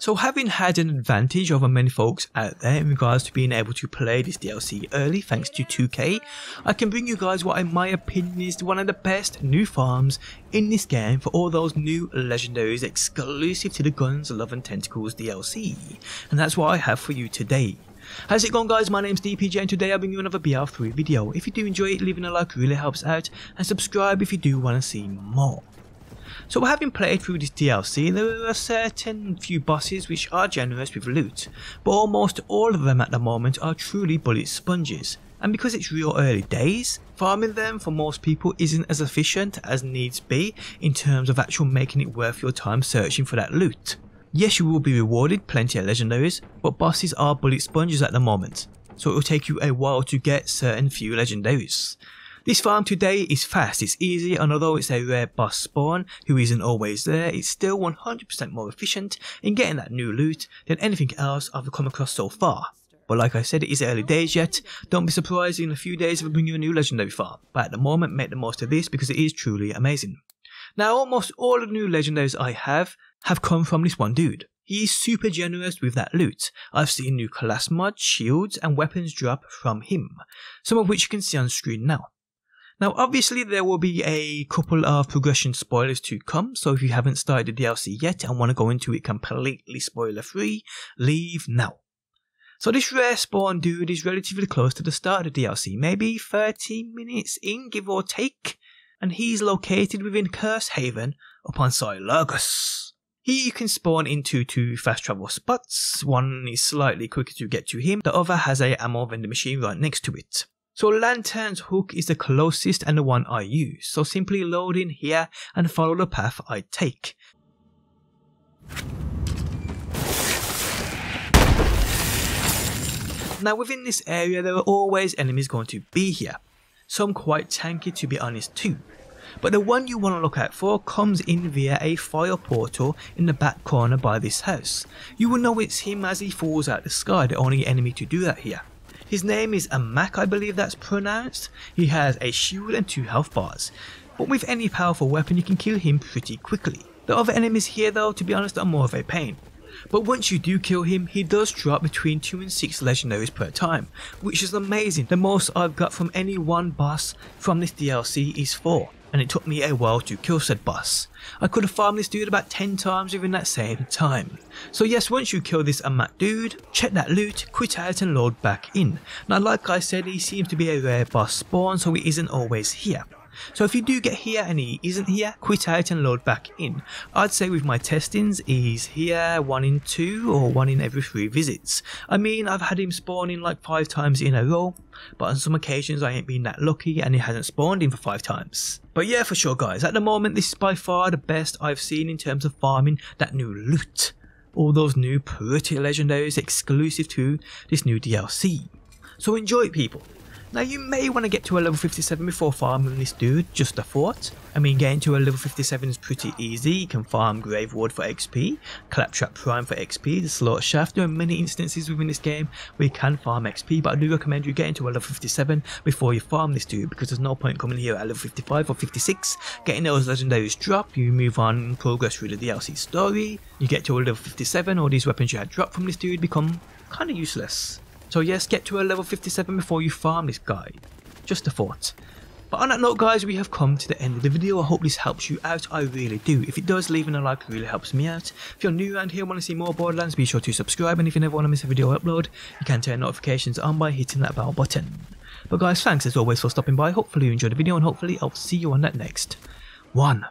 So having had an advantage over many folks out there in regards to being able to play this DLC early thanks to 2K, I can bring you guys what in my opinion is one of the best new farms in this game for all those new legendaries exclusive to the Guns, Love and Tentacles DLC. And that's what I have for you today. How's it going guys, my name's DPJ and today I'll bring you another BL3 video. If you do enjoy it, leaving a like really helps out and subscribe if you do want to see more. So having played through this DLC, there are a certain few bosses which are generous with loot, but almost all of them at the moment are truly bullet sponges. And because it's real early days, farming them for most people isn't as efficient as needs be in terms of actual making it worth your time searching for that loot. Yes, you will be rewarded plenty of legendaries, but bosses are bullet sponges at the moment, so it will take you a while to get certain few legendaries. This farm today is fast, it's easy, and although it's a rare boss spawn who isn't always there, it's still 100% more efficient in getting that new loot than anything else I've come across so far. But like I said, it is early days yet, don't be surprised in a few days if I bring you a new legendary farm, but at the moment make the most of this because it is truly amazing. Now almost all the new legendaries I have, have come from this one dude. He is super generous with that loot. I've seen new class mods, shields and weapons drop from him, some of which you can see on screen now. Now, obviously, there will be a couple of progression spoilers to come, so if you haven't started the DLC yet and want to go into it completely spoiler free, leave now. So this rare spawn dude is relatively close to the start of the DLC, maybe 30 minutes in, give or take, and he's located within Cursehaven upon Xylourgos. Here you can spawn into two fast travel spots, one is slightly quicker to get to him, the other has a ammo vending machine right next to it. So Lantern's hook is the closest and the one I use, so simply load in here and follow the path I take. Now within this area there are always enemies going to be here, some quite tanky to be honest too. But the one you want to look out for comes in via a fire portal in the back corner by this house. You will know it's him as he falls out the sky, the only enemy to do that here. His name is Amach, I believe that's pronounced. He has a shield and two health bars. But with any powerful weapon you can kill him pretty quickly. The other enemies here though, to be honest, are more of a pain. But once you do kill him, he does drop between 2 and 6 legendaries per time, which is amazing. The most I've got from any one boss from this DLC is 4 and it took me a while to kill said boss. I could have farmed this dude about 10 times within that same time. So yes, once you kill this Amach dude, check that loot, quit out and load back in. Now like I said, he seems to be a rare boss spawn so he isn't always here. So if you do get here and he isn't here, quit out and load back in. I'd say with my testings, he's here one in two or one in every three visits. I mean, I've had him spawn in like five times in a row, but on some occasions I ain't been that lucky and he hasn't spawned in for five times. But yeah, for sure guys, at the moment this is by far the best I've seen in terms of farming that new loot. All those new pretty legendaries exclusive to this new DLC. So enjoy it people. Now you may want to get to a level 57 before farming this dude, just a thought. I mean getting to a level 57 is pretty easy, you can farm Graveward for XP, Claptrap Prime for XP, the Slaughter Shaft, there are many instances within this game where you can farm XP but I do recommend you getting to a level 57 before you farm this dude because there's no point coming here at level 55 or 56, getting those legendaries drop, you move on, and progress through the DLC story, you get to a level 57, all these weapons you had dropped from this dude become kinda useless. So yes, get to a level 57 before you farm this guy. Just a thought. But on that note guys, we have come to the end of the video. I hope this helps you out, I really do. If it does, leaving a like really helps me out. If you're new around here and want to see more Borderlands, be sure to subscribe. And if you never want to miss a video upload, you can turn notifications on by hitting that bell button. But guys, thanks as always for stopping by. Hopefully you enjoyed the video and hopefully I'll see you on that next one.